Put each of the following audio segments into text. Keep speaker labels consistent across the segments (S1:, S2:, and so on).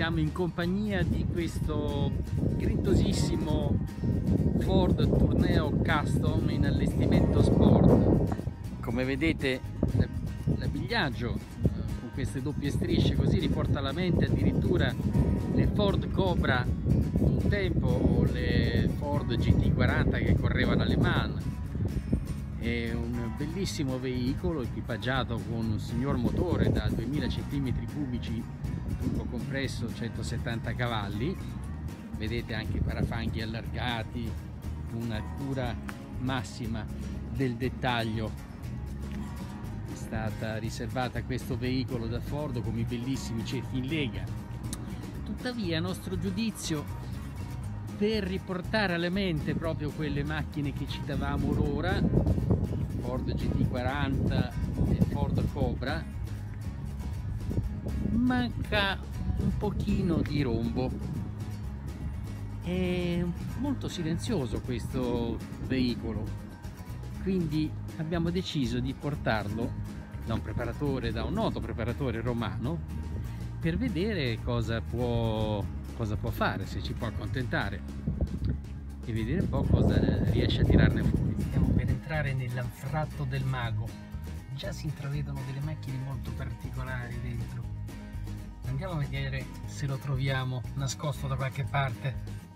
S1: siamo in compagnia di questo grintoosissimo Ford Tourneo Custom in allestimento sport. Come vedete l'abbigliaggio eh, con queste doppie strisce così riporta alla mente addirittura le Ford Cobra un tempo o le Ford GT40 che correvano alle Man è un bellissimo veicolo equipaggiato con un signor motore da 2000 cm3 turbo compresso 170 cavalli vedete anche i parafanghi allargati una cura massima del dettaglio. È stata riservata a questo veicolo da Ford come i bellissimi cefi in lega. Tuttavia a nostro giudizio per riportare alla mente proprio quelle macchine che citavamo ora Ford GT40 e Ford Cobra manca un pochino di rombo. È molto silenzioso questo veicolo quindi abbiamo deciso di portarlo da un preparatore da un noto preparatore romano per vedere cosa può cosa può fare se ci può accontentare e vedere un po' cosa riesce a tirarne fuori. Stiamo per entrare nell'anfratto del mago. Già si intravedono delle macchine molto particolari dentro andiamo a vedere se lo troviamo nascosto da qualche parte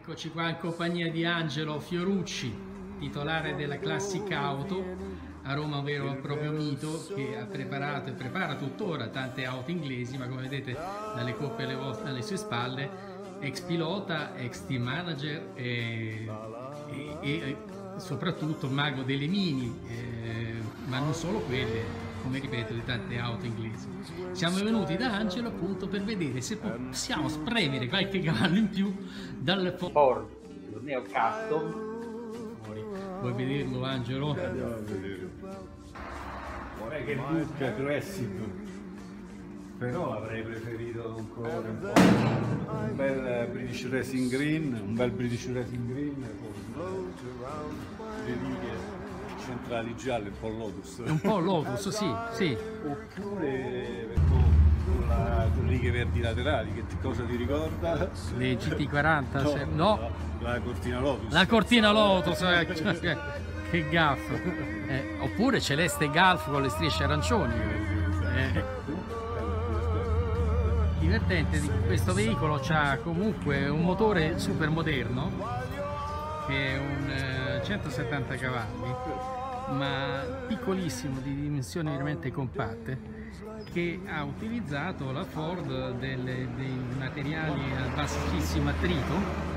S1: Eccoci qua in compagnia di Angelo Fiorucci, titolare della Classic Auto, a Roma un vero e proprio mito che ha preparato e prepara tuttora tante auto inglesi, ma come vedete dalle coppe alle, alle sue spalle, ex pilota, ex team manager e, e, e soprattutto mago delle mini, eh, ma non solo quelle, come ripeto di tante auto inglesi. Siamo venuti da Angelo appunto per vedere se possiamo spremere qualche cavallo in più dal Ford Neo Custom. Vuoi vederlo Angelo?
S2: Andiamo a vedere. Vorrei che look classic, però avrei preferito un colore un po' un bel British Racing Green, un bel British Racing Green con le righe centrali gialle, un po' Lotus.
S1: Un po' Lotus, sì, sì.
S2: Oppure con, la, con righe verdi laterali, che cosa ti ricorda?
S1: Le GT40, no, se... no.
S2: La, la, cortina Lotus.
S1: La cortina Lotus, eh, che gaff. Eh, oppure Celeste Golf con le strisce arancioni. Eh. Divertente di questo veicolo ha comunque un motore super moderno che è un eh, 170 cavalli ma piccolissimo di dimensioni veramente compatte che ha utilizzato la Ford delle, dei materiali a bassissimo attrito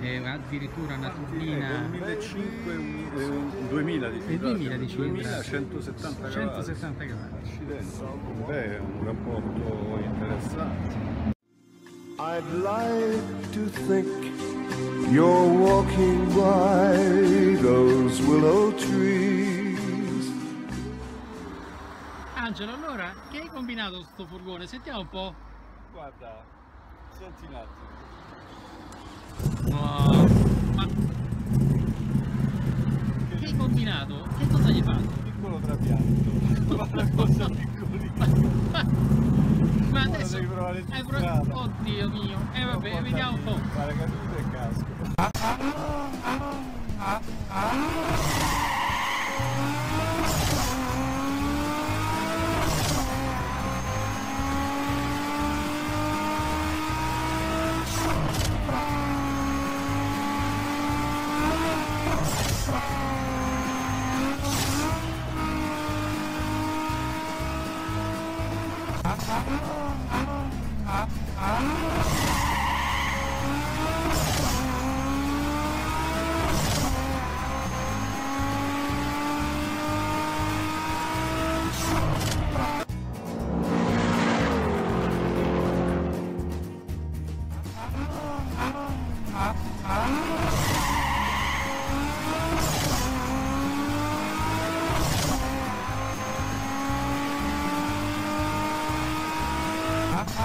S1: e addirittura una turbina
S2: 2005 un 2000 di
S1: 2000 di
S2: 2170
S1: 170 cavalli.
S2: accidenti. Beh un rapporto interessante.
S3: I'd like to think you're walking by those willow trees.
S1: Angelo, allora, che hai combinato sto furgone? Sentiamo un po'.
S2: Guarda, senti un
S1: attimo. Wow. Ma... Che hai combinato? Che cosa gli hai fatto? Un
S2: piccolo trapianto. Una cosa piccolina.
S1: Ma adesso hai provato... Oddio mio. E eh, vabbè, vediamo un po'.
S4: Ah!